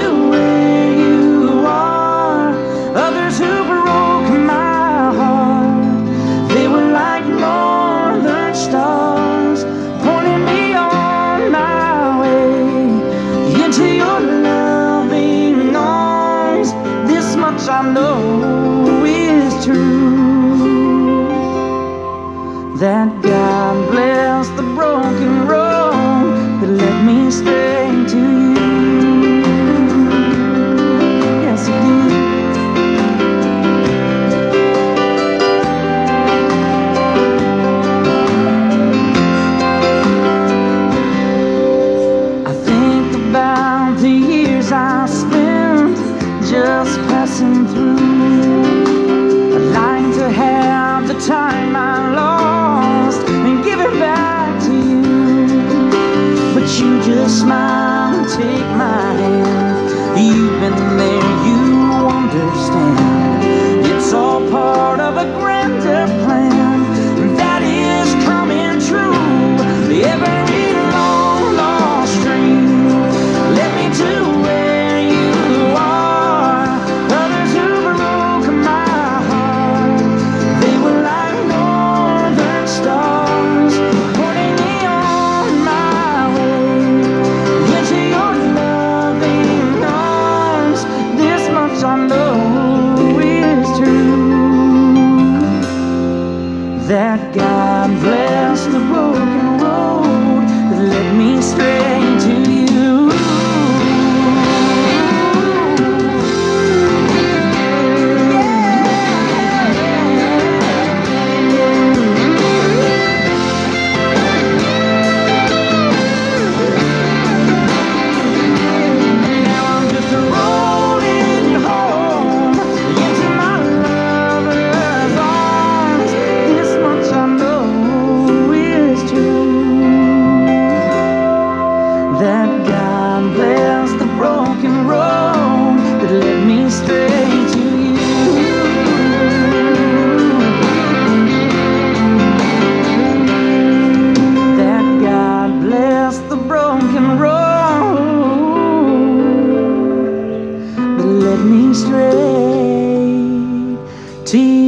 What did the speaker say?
to where you are. Others who broke my heart, they were like northern stars, pointing me on my way into your loving arms. This much I know is true just smile and take my hand. You've been there, you understand. God bless the broken road that led me straight That God bless the broken road that led me straight to you. That God bless the broken road that led me straight to you.